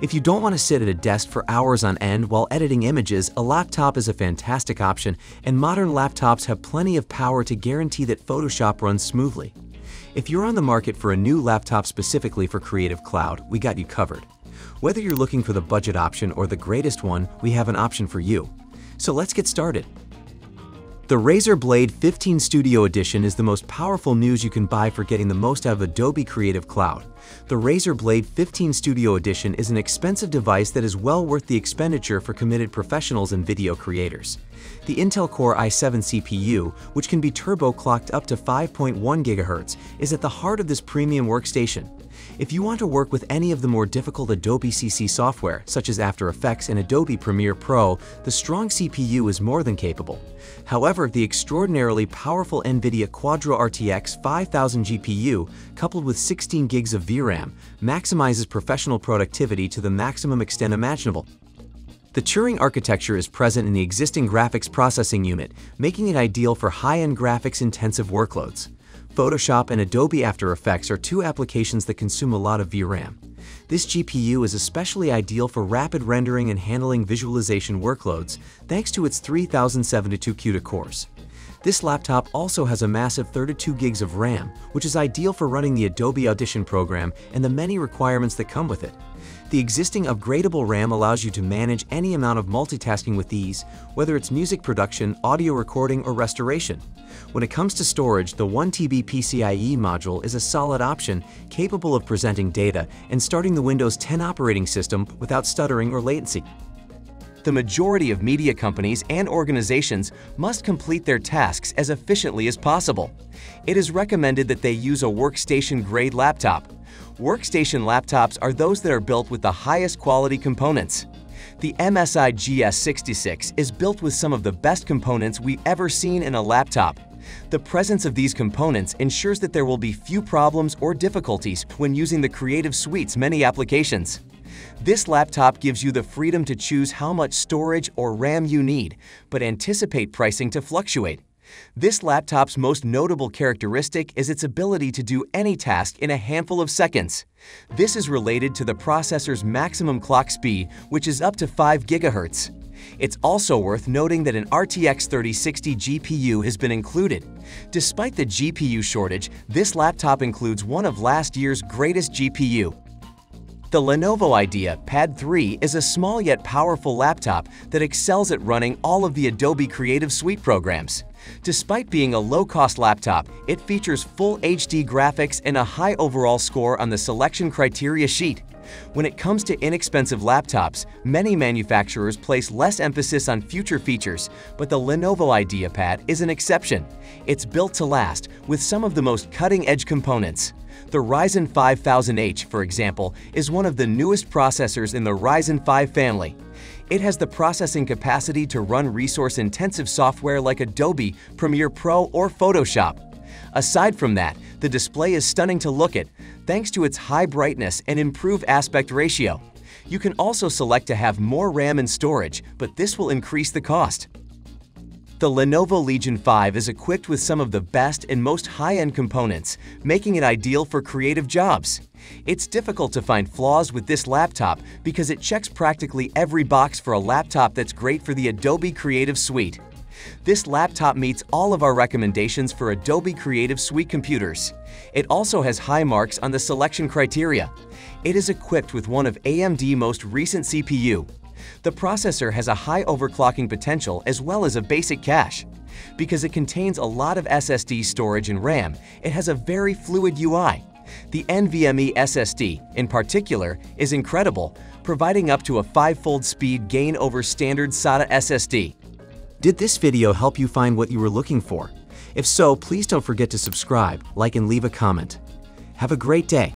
If you don't want to sit at a desk for hours on end while editing images, a laptop is a fantastic option, and modern laptops have plenty of power to guarantee that Photoshop runs smoothly. If you're on the market for a new laptop specifically for Creative Cloud, we got you covered. Whether you're looking for the budget option or the greatest one, we have an option for you. So let's get started. The Razer Blade 15 Studio Edition is the most powerful news you can buy for getting the most out of Adobe Creative Cloud. The Razer Blade 15 Studio Edition is an expensive device that is well worth the expenditure for committed professionals and video creators. The Intel Core i7 CPU, which can be turbo-clocked up to 5.1 GHz, is at the heart of this premium workstation. If you want to work with any of the more difficult Adobe CC software, such as After Effects and Adobe Premiere Pro, the strong CPU is more than capable. However, the extraordinarily powerful NVIDIA Quadro RTX 5000 GPU, coupled with 16 gigs of VRAM, maximizes professional productivity to the maximum extent imaginable. The Turing architecture is present in the existing graphics processing unit, making it ideal for high-end graphics-intensive workloads. Photoshop and Adobe After Effects are two applications that consume a lot of VRAM. This GPU is especially ideal for rapid rendering and handling visualization workloads thanks to its 3072 CUDA cores. This laptop also has a massive 32 gigs of RAM, which is ideal for running the Adobe Audition program and the many requirements that come with it. The existing upgradable RAM allows you to manage any amount of multitasking with ease, whether it's music production, audio recording, or restoration. When it comes to storage, the 1TB PCIe module is a solid option, capable of presenting data and starting the Windows 10 operating system without stuttering or latency. The majority of media companies and organizations must complete their tasks as efficiently as possible. It is recommended that they use a workstation-grade laptop, Workstation laptops are those that are built with the highest quality components. The MSI GS66 is built with some of the best components we've ever seen in a laptop. The presence of these components ensures that there will be few problems or difficulties when using the Creative Suite's many applications. This laptop gives you the freedom to choose how much storage or RAM you need, but anticipate pricing to fluctuate. This laptop's most notable characteristic is its ability to do any task in a handful of seconds. This is related to the processor's maximum clock speed, which is up to 5 GHz. It's also worth noting that an RTX 3060 GPU has been included. Despite the GPU shortage, this laptop includes one of last year's greatest GPU, the Lenovo IdeaPad 3 is a small yet powerful laptop that excels at running all of the Adobe Creative Suite programs. Despite being a low-cost laptop, it features full HD graphics and a high overall score on the selection criteria sheet. When it comes to inexpensive laptops, many manufacturers place less emphasis on future features, but the Lenovo IdeaPad is an exception. It's built to last, with some of the most cutting-edge components. The Ryzen 5000H, for example, is one of the newest processors in the Ryzen 5 family. It has the processing capacity to run resource-intensive software like Adobe, Premiere Pro, or Photoshop. Aside from that, the display is stunning to look at, thanks to its high brightness and improved aspect ratio. You can also select to have more RAM and storage, but this will increase the cost. The Lenovo Legion 5 is equipped with some of the best and most high-end components, making it ideal for creative jobs. It's difficult to find flaws with this laptop because it checks practically every box for a laptop that's great for the Adobe Creative Suite. This laptop meets all of our recommendations for Adobe Creative Suite computers. It also has high marks on the selection criteria. It is equipped with one of AMD's most recent CPU, the processor has a high overclocking potential as well as a basic cache. Because it contains a lot of SSD storage and RAM, it has a very fluid UI. The NVMe SSD, in particular, is incredible, providing up to a five-fold speed gain over standard SATA SSD. Did this video help you find what you were looking for? If so, please don't forget to subscribe, like and leave a comment. Have a great day!